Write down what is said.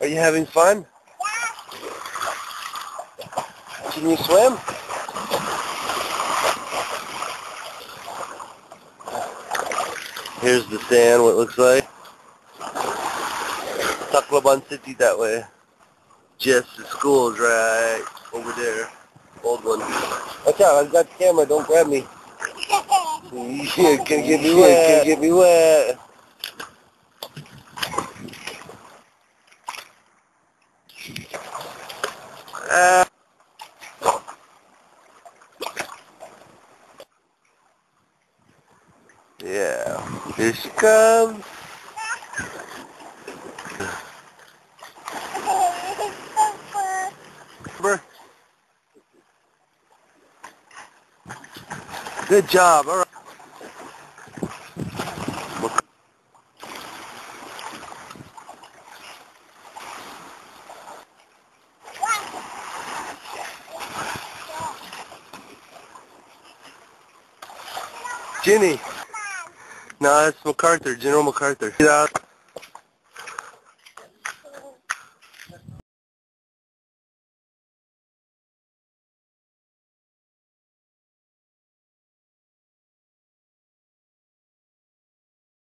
Are you having fun? Can you swim? Here's the sand, what it looks like. Tacloban City that way. Jess, the school's right over there. Old one. Watch out, I've got the camera, don't grab me. Yeah, can get me wet, can get me wet. Uh, yeah, here she comes. Good job, all right. Ginny. No, that's MacArthur, General MacArthur. Get out.